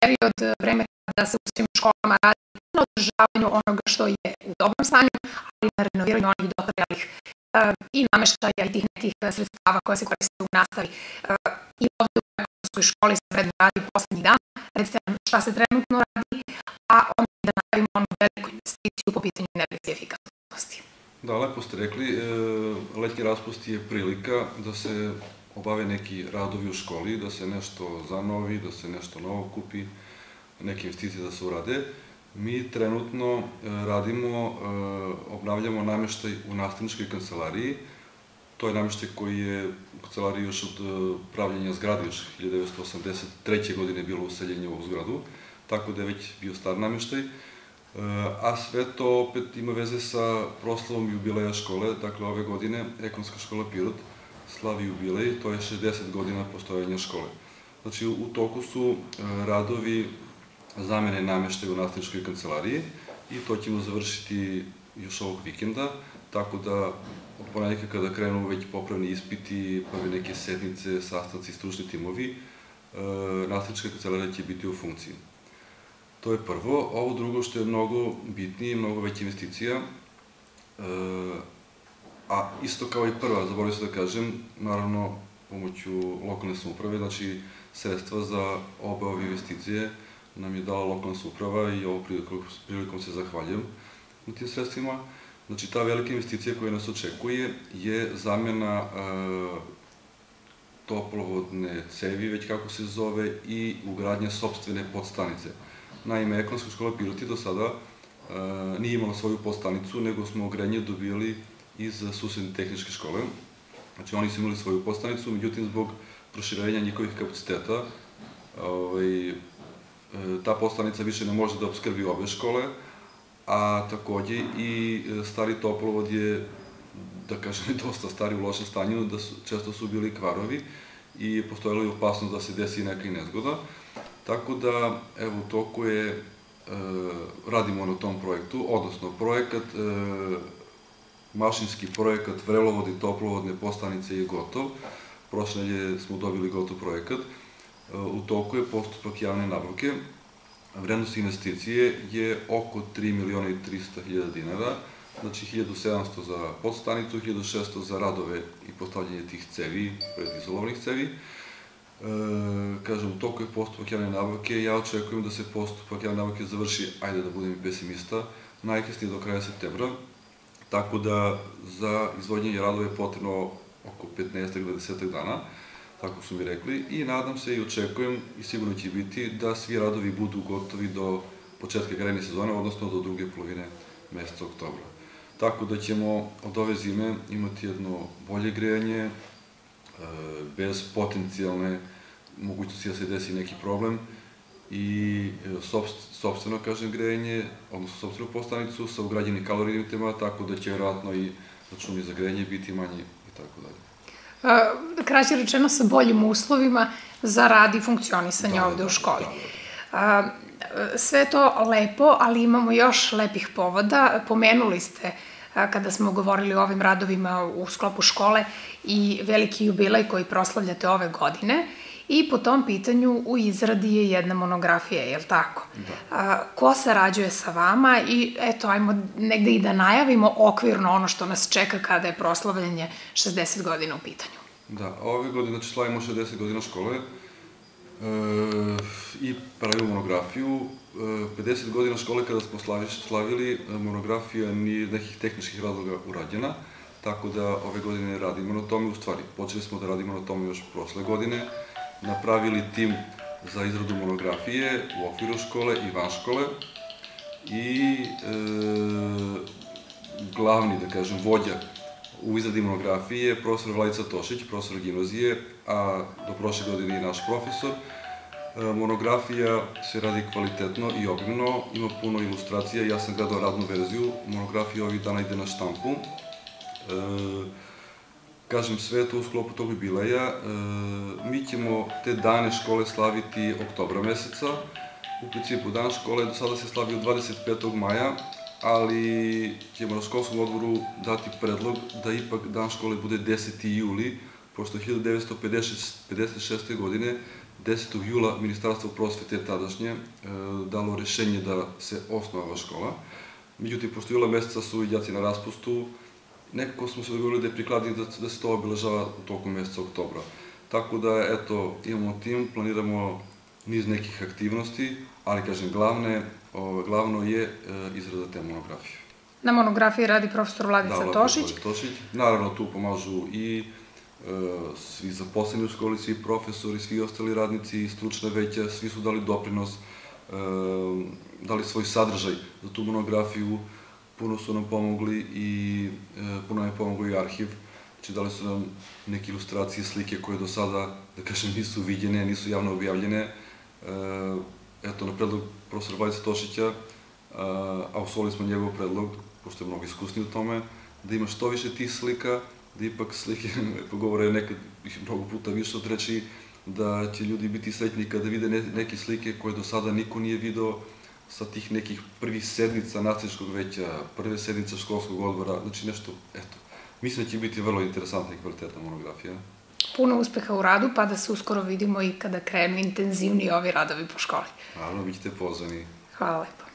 period, vreme kada se u svim školama radi na održavanju onoga što je u dobrom stanju, ali na renoviranju onih dotrjalih i nameštaja i tih nekih sredstava koje se koriste u nastavi. I ovde u ekonomskoj školi se vredno radi poslednji dan, recite nam šta se trenutno radi, a onda da napravimo onu veliku investiciju po pitanju energetske efikasnosti. Da, lepo ste rekli, letnji raspust je prilika da se obave neki radovi u školi, da se nešto zanovi, da se nešto novo kupi, neke investicije da se urade. Mi trenutno e, radimo, e, obnavljamo nameštaj u nastavničkoj kancelariji. To je nameštaj koji je u kancelariji još od pravljenja zgrade, još 1983. godine bilo useljenje u ovu zgradu, tako da je već bio star nameštaj a sve to opet ima veze sa proslavom jubileja škole, dakle ove godine Ekonomska škola Pirot slavi jubilej, to je 60 godina postojanja škole. Znači, u toku su e, radovi zamene nameštaja u nastavničkoj kancelariji i to ćemo završiti još ovog vikenda, tako da od ponednika kada krenu već popravni ispiti, prve neke sednice, sastanci, stručni timovi, e, nastavnička kancelarija će biti u funkciji. To je prvo. Ovo drugo što je mnogo bitnije, mnogo veća investicija, e, a isto kao i prva, zaboravim se da kažem, naravno pomoću lokalne samouprave, znači sredstva za obe ove investicije nam je dala lokalna samouprava i ovo prilikom, se zahvaljujem na tim sredstvima. Znači, ta velika investicija koja nas očekuje je zamena e, toplovodne cevi, već kako se zove, i ugradnja sobstvene podstanice. Naime, ekonomska škola Piroti do sada e, nije imala svoju postanicu, nego smo grejanje dobijali iz susedne tehničke škole. Znači, oni su imali svoju postanicu, međutim, zbog proširenja njihovih kapaciteta, ovaj, e, ta postanica više ne može da obskrbi obe škole, a takođe i e, stari toplovod je, da kažem, dosta stari u lošem stanju, da su, često su bili kvarovi i postojala je opasnost da se desi neka i nezgoda. Tako da, evo, u toku je, e, radimo na tom projektu, odnosno projekat, mašinski projekat vrelovodi toplovodne postanice je gotov. Prošle smo dobili gotov projekat. U toku je postupak javne nabavke. Vrednost investicije je oko 3 miliona i 300 hiljada dinara, znači 1700 za podstanicu, 1600 za radove i postavljanje tih cevi, predizolovnih cevi. E, kažem, u toku je postupak javne nabavke, ja očekujem da se postupak javne nabavke završi, ajde da budem pesimista, najkasnije do kraja septembra, tako da za izvodnjenje radova je potrebno oko 15. do 10. dana, tako su mi rekli, i nadam se i očekujem, i sigurno će biti, da svi radovi budu gotovi do početka grejne sezone, odnosno do druge polovine meseca oktobra. Tako da ćemo od ove zime imati jedno bolje grejanje, E, bez potencijalne mogućnosti da se desi neki problem i e, sobstveno, kažem, grejanje, odnosno sobstvenu postanicu sa ugrađenim kalorijitima, tako da će vjerojatno i računi za grejanje biti manji i tako dalje. E, kraće rečeno sa boljim uslovima za rad i funkcionisanje da, ovde da, u školi. Da, da. Sve to lepo, ali imamo još lepih povoda. Pomenuli ste uh, kada smo govorili o ovim radovima u sklopu škole i veliki jubilej koji proslavljate ove godine. I po tom pitanju u izradi je jedna monografija, je li tako? Da. A, ko sarađuje sa vama i eto, ajmo negde i da najavimo okvirno ono što nas čeka kada je proslavljanje 60 godina u pitanju. Da, ove godine, znači slavimo 60 godina škole e, i pravimo monografiju 50 godina škole kada smo slavili, e, monografija ni nekih tehničkih razloga urađena, tako da ove godine radimo na tome, u stvari, počeli smo da radimo na tome još prošle godine, napravili tim za izradu monografije u okviru škole i van škole i e, glavni, da kažem, vođa u izradi monografije je profesor Vladica Tošić, profesor gimnazije, a do prošle godine i naš profesor, E, monografija se radi kvalitetno i obimno, ima puno ilustracija, ja sam gledao radnu verziju, monografija ovih dana ide na štampu. E, kažem, sve to u sklopu tog jubileja. E, mi ćemo te dane škole slaviti oktobra meseca. U principu, dan škole do sada se slavio 25. maja, ali ćemo na školskom odboru dati predlog da ipak dan škole bude 10. juli, pošto 1956. godine 10. jula Ministarstvo prosvete tadašnje e, dalo rešenje da se osnova ova škola. Međutim, pošto jula meseca su i djaci na raspustu, nekako smo se dogovorili da je prikladnije da, da se to obilažava u toku meseca oktobra. Tako da, eto, imamo tim, planiramo niz nekih aktivnosti, ali, kažem, glavne, o, glavno je e, izrada te monografije. Na monografiji radi profesor Vladica da, Tošić. Da, Tošić. Naravno, tu pomažu i e, svi zaposleni u školi, svi profesori, svi ostali radnici, stručne veća, svi su dali doprinos, e, dali svoj sadržaj za tu monografiju, puno su nam pomogli i e, puno je pomogao i arhiv. Znači, dali su nam neke ilustracije, slike koje do sada, da kažem, nisu viđene, nisu javno objavljene. E, eto, na predlog profesora Vladica Tošića, a usvojili smo njegov predlog, pošto je mnogo iskusni u tome, da ima što više tih slika, da ipak slike govore nekad mnogo puta više od reči, da će ljudi biti sretni kada vide neke slike koje do sada niko nije video, sa tih nekih prvih sednica nastavničkog veća, prve sednice školskog odbora, znači nešto, eto, mislim da će biti vrlo interesantna i kvalitetna monografija. Puno uspeha u radu, pa da se uskoro vidimo i kada krenu intenzivni ovi radovi po školi. Naravno, bit ćete pozvani. Hvala lepo.